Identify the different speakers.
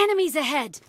Speaker 1: Enemies ahead!